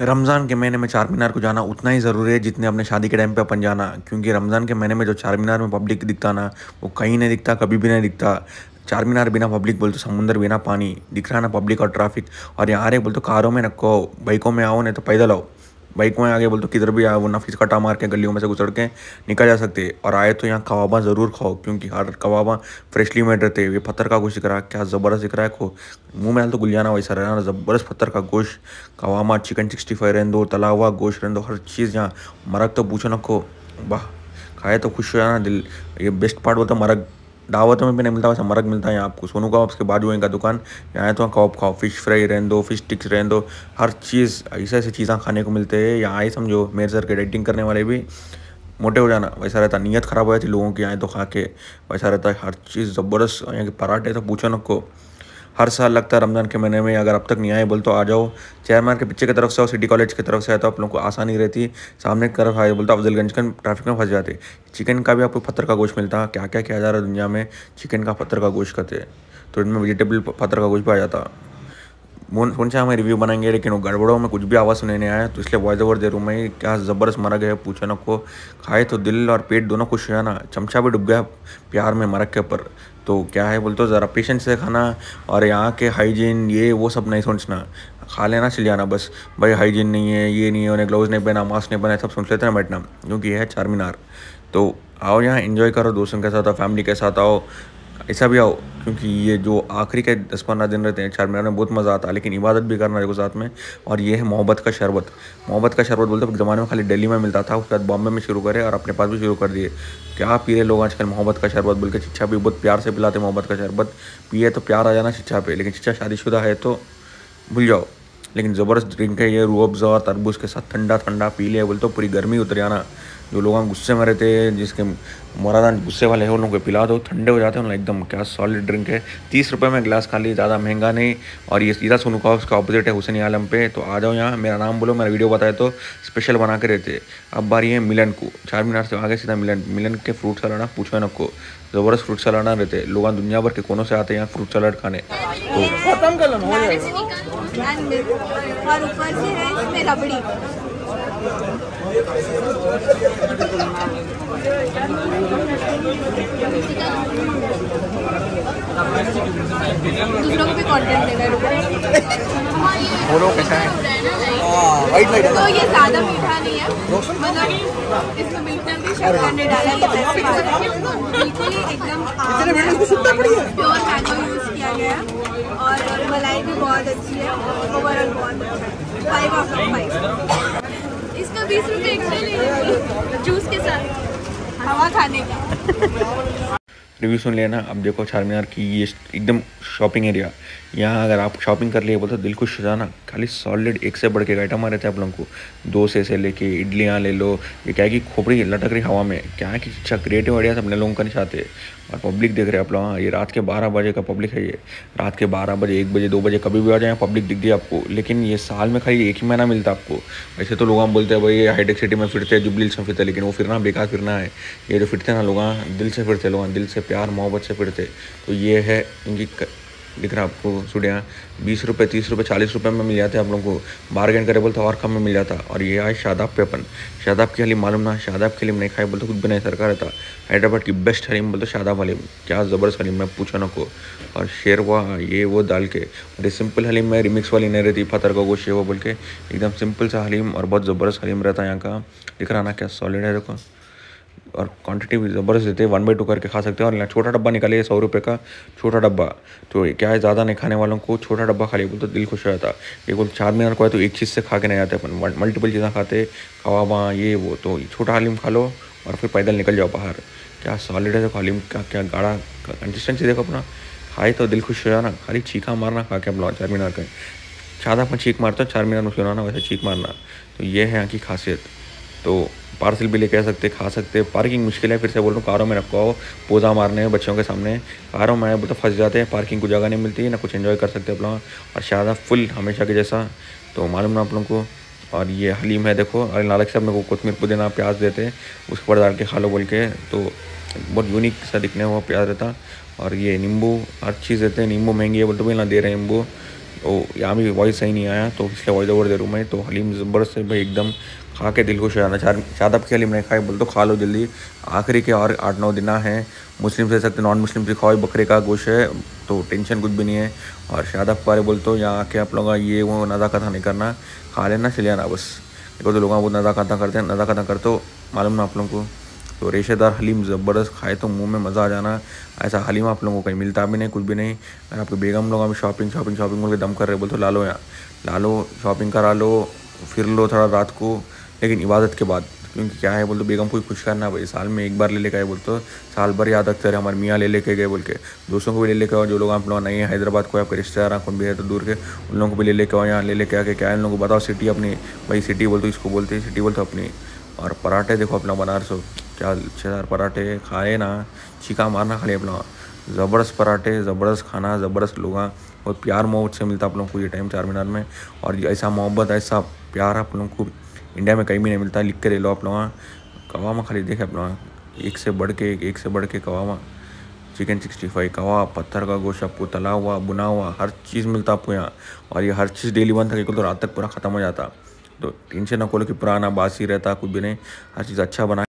रमज़ान के महीने में चार मीनार को जाना उतना ही ज़रूरी है जितने अपने शादी के टाइम पे अपन जाना। क्योंकि रमज़ान के महीने में जो चार मीनार में पब्लिक दिखता ना, वो कहीं नहीं दिखता, कभी भी नहीं दिखता। चार मीनार बिना पब्लिक बोलते, समुंदर बिना पानी, दिख रहा ना पब्लिक और ट्रैफ़िक और यहाँ आ रहे बोल तो कारों में रखो, बाइकों में आओ, नहीं तो पैदल आओ। बाइक में आगे बोल तो किधर भी आए वो नफीस कटा मार के गलियों में से गुजर के निकल जा सकते। और आए तो यहाँ कबाबा ज़रूर खाओ, क्योंकि हर कबाबा फ्रेशली मेड रहते ये पत्थर का गोश्त रहा है, क्या ज़बरदस्त दिख रहा है खो मुँह में तो गुलियाना वैसा रहा ज़बरदस्त पत्थर का गोश्त। कबाबा चिकन सिक्सटी फाइव रहने दो तला हुआ गोश्त रहने दो हर चीज़ यहाँ। मरक तो पूछो ना खो वाह, खाए तो खुश हो जाना दिल। ये बेस्ट पार्ट बोलता मरक दावतों में भी नहीं मिलता वैसे मरग मिलता है यहाँ आपको। सोनू का उसके जो इनका दुकान। यहाँ तो कबाब खाओ फ़िश फ्राई रहने दो फ़िश टिक्स रहने दो। हर चीज़, ऐसे ऐसी चीज़ें खाने को मिलते हैं। यहाँ आए समझो, मेरे सर के डेटिंग करने वाले भी मोटे हो जाना। वैसा रहता, नीयत ख़राब हो जाती लोगों की यहाँ तो खा के। वैसा रहता है हर चीज़ ज़बरदस्त, यहाँ के पराठे तो पूछो नको को हर साल लगता है रमज़ान के महीने में, अगर अब तक नहीं आए, बोल तो आ जाओ। चेयरमैन के पीछे की तरफ़ से और सिटी कॉलेज की तरफ़ से आए तो आप लोगों को आसानी रहती। सामने की तरफ़ आए बोलते अफजलगंज का ट्रैफ़िक में फंस जाते। चिकन का भी आपको पत्थर का गोश्त मिलता। है क्या क्या किया जा रहा है दुनिया में? चिकन का पत्थर का गोश्त करते तो इनमें वेजिटेबल पत्थर का गोश्त भी आ जाता कौन सा हमें रिव्यू बनाएँगे, लेकिन वो गड़बड़ों में कुछ भी आवाज़ सुनने नहीं आया तो इसलिए वॉइस ओवर दे रूम में। क्या ज़बरदस्त मरक है पूछो ना को। खाए तो दिल और पेट दोनों खुश हो जाना चमचा भी डूब गया प्यार में मरक के ऊपर। तो क्या है, बोलते ज़रा पेशेंट से खाना और यहाँ के हाइजीन ये, वो सब नहीं सोचना। खा लेना चल जाना बस। भाई हाइजीन नहीं है, ये नहीं है, उन्हें ग्लोव नहीं पहना मास्क नहीं पहना सब सोच लेते हैं बैठना। क्योंकि यह है चार मीनार। तो आओ यहाँ इन्जॉय करो, दोस्तों के साथ आओ फैमिली के साथ आओ। ऐसा भी आओ, क्योंकि ये जो आखिरी के दस पंद्रह दिन रहते हैं, चार महीने में बहुत मज़ा आता है, लेकिन इबादत भी करना देखो साथ में, और ये है मोहब्बत का शरबत। मोहब्बत का शरबत बोलते ज़माने में खाली दिल्ली में मिलता था, उसके बाद बॉम्बे में शुरू करे और अपने पास भी शुरू कर दिए। क्या पी रहे लोग आजकल मोहब्बत का शरबत? बोल के चिच्छा भी, बहुत प्यार से पिलाते मोहब्बत का शरबत। पिए तो प्यार आ जाना चिच्छा पे, लेकिन चिच्छा शादीशुदा है तो भूल जाओ। लेकिन ज़बरदस्त ड्रिंक है ये, रूह अफ़ज़ा तरबूज के साथ ठंडा ठंडा पी लिया बोलते पूरी गर्मी उतर जाना जो लोग गुस्से में रहते हैं, जिसके मुरादान गुस्से वाले हैं उन लोगों को पिला दो, ठंडे हो जाते हैं एकदम क्या सॉलिड ड्रिंक है। तीस रुपये में गिलास खा खाली ज़्यादा महँगा नहीं। और ये सीधा सोनू का उसका ऑपोजिट है, हुसैन आलम पे। तो आ जाओ यहाँ, मेरा नाम बोलो, मेरा वीडियो बताए तो स्पेशल बना के रहते। अब बारी है मिलन को। चार मीनार से आगे सीधा मिलन मिलन के फ्रूट सलाना पूछो ना को ज़बरदस्त फ्रूट सलाना रहते। लोग दुनिया भर के कोनों से आते हैं यहाँ फ्रूट सलाद खाने? तो दूसरों को भी कंटेंट देना है। बोलो कैसा है? वाइट लाइट तो ये ज़्यादा मीठा नहीं है। मतलब इसमें बिल्कुल भी शक्कर नहीं डाला ये बेस्ट है। बिल्कुल ही एकदम प्योर मैंगो यूज़ किया गया है। और मलाई भी बहुत अच्छी है ओवरऑल बहुत अच्छा है। फाइव आउट ऑफ़ फाइव इसका बीस रुपये एक्स्ट्रा ले जूस के साथ। हवा खाने का। रिव्यू सुन लिया ना अब देखो चार मीनार की ये एकदम शॉपिंग एरिया यहाँ अगर आप शॉपिंग कर लिए बोलते दिल खुश हो जाना। खाली सॉलिड एक से बढ़ के आइटम आ रहे थे आप लोगों को। डोसे से लेके इडलियाँ ले लो। ये क्या है कि खोपड़ी लटक रही हवा में। क्या है कि अच्छा क्रिएटिव आइडिया अपने लोगों का नहीं चाहते। और पब्लिक देख रहे हैं आप लोग हाँ ये रात के बारह बजे का पब्लिक है ये। रात के बारह बजे, एक बजे, दो बजे कभी भी आ जाए पब्लिक दिख गई आपको। लेकिन ये साल में खाली एक ही महीना मिलता आपको। वैसे तो लोग हम बोलते हैं, भाई हाईटेक सिटी में फिरते हैं, जुबली से फिरते लेकिन वो फिरना, बेकार फिरना है। ये जो फिरते ना लोग दिल से फिरते लोग दिल से प्यार मोहब्बत से फिरते तो ये है इनकी दिख रहा है आपको सुडियाँ बीस रुपये तीस रुपये चालीस रुपये में मिल जाते हैं आप लोगों को। बारगेन करे बोलते और कम में मिल जाता। और ये आए शादाब पे अपन। शादाब की हलीम मालूम ना, शादाब की हलीम नहीं खाए बोलते, खुद भी नहीं सरकार रहता। हैदराबाद की बेस्ट हलीम बोलते शादाब हलीम। क्या ज़बरदस्त हलीम, मैं पूछा ना को। और शेर हुआ ये वो डाल के। और ये सिंपल हलीम में रिमिक्स वाली नहीं रहती, फतर का वो बोल के। एकदम सिंपल सा हलीम और बहुत ज़बरदस्त हलीम रहता है यहाँ का। दिख रहा ना, क्या सॉलिड है, देखो। और क्वांटिटी भी ज़बरदस्त देते हैं। वन बाई टू करके खा सकते हैं। और छोटा डब्बा निकालिए सौ रुपये का छोटा डब्बा। तो क्या है, ज़्यादा नहीं खाने वालों को छोटा डब्बा खा लिया तो दिल खुश हो जाता एक बोल चार मीनार को है तो एक चीज़ से खा के नहीं आते अपन। मल्टीपल चीज़ें खाते कबाबा ये, वो तो छोटा हलीम खा लो और फिर पैदल निकल जाओ बाहर। क्या सॉलिड है, देखो हलीम का क्या गाढ़ा कंसिस्टेंसी देखो अपना। खाए तो दिल खुश हो जाना खाली चीखा मारना खा के अपना, चार मीनार का। ज़्यादा अपन चीख मारते हो, चार मीनार में सुनाना वैसे चीख मारना। तो ये है यहाँ की खासियत। तो पार्सल भी लेके आ सकते, खा सकते, पार्किंग मुश्किल है, फिर से बोल रहा हूँ, कारों में रखो, आओ, पोजा मारने हैं बच्चों के सामने। कारों में बोलते फंस जाते हैं, पार्किंग को जगह नहीं मिलती है ना कुछ एंजॉय कर सकते अपना, और शादा फुल हमेशा के जैसा। तो मालूम ना आप लोगों को, और ये हलीम है देखो और लालक साहब मेरे को कोतमीर पुदीना प्याज देते हैं उसके ऊपर डाल के खा लो बोल के तो बहुत यूनिक सा दिखने वो प्याज रहता। और ये नींबू, हर चीज़ देते हैं, नींबू महँगी है बोलते भाई ना दे रहे हैं नींबू। तो यहाँ भी वॉइस सही नहीं आया तो इसलिए वॉइस ओवर दे रूम में तो हलीम ज़बरदस्त से भाई, एकदम खा के दिल खुश हो जाना, चार शादाब की हलीम नहीं खाए बोल तो खा लो जल्दी, आखिरी के और आठ नौ दिन हैं, मुस्लिम से सकते नॉन मुस्लिम से खाओ बकरे का गोश है तो टेंशन कुछ भी नहीं है, और शादाब बारे बोल तो यहाँ आके आप लोग ये वो नज़ाकत नहीं करना, खा लेना, चले आना, बस, देखो तो लोग बहुत नज़ाकत करते हैं, नज़ाकत कर तो मालूम ना आप लोगों को। तो रेशेदार हलीम ज़बरदस्त खाए तो मुँह में मज़ा आ जाना। ऐसा हलीम आप लोगों को कहीं मिलता भी नहीं, कुछ भी नहीं। अगर आपके बेगम लोग अभी शॉपिंग शॉपिंग शॉपिंग बोल के दम कर रहे बोल तो ला लो यहाँ ला लो शॉपिंग करा लो, फिर लो थोड़ा रात को। लेकिन इबादत के बाद, क्योंकि क्या है बोल तो बेगम को खुश करना भाई, साल में एक बार ले लेके आए बोल तो साल भर याद रखते रहे, हमारे मियाँ ले लेके गए, बोल के। दोस्तों को भी ले लेके आओ, जो लोग आप लोग नहीं हैदराबाद को, आपके रिश्तेदार कौन भी है तो दूर के, उन लोगों को भी ले लेके आओ, यहाँ ले लेके आके क्या है, उन लोगों को बताओ सिटी अपनी, भाई सिटी बोलते इसको बोलते सिटी बोलते अपनी। और पराठे देखो अपना बनारस क्या अच्छेदार पराठे खाए ना चीका मारना खाली अपना। ज़बरदस्त पराठे, ज़बरदस्त खाना, ज़बरदस्त लोग और प्यार मोहब्बत से मिलता आप लोगों को ये टाइम चार मीनार में। और ऐसा मोहब्बत, ऐसा प्यार आप लोगों को इंडिया में कहीं भी नहीं मिलता, लिख के ले लो आप लोग। कवामा खाली देखे अपना एक से बढ़ के, एक से बढ़ के कवामा। चिकन सिक्सटी फाइव कवा पत्थर का गोश्त आपको तला हुआ, बुना हुआ, हर चीज़ मिलता आपको यहाँ। और ये हर चीज़ डेली बन था तो रात तक पूरा ख़त्म हो जाता। तो टेंशन ना खोलो कि पुराना बासी रहता, कुछ भी नहीं। हर चीज़ अच्छा बना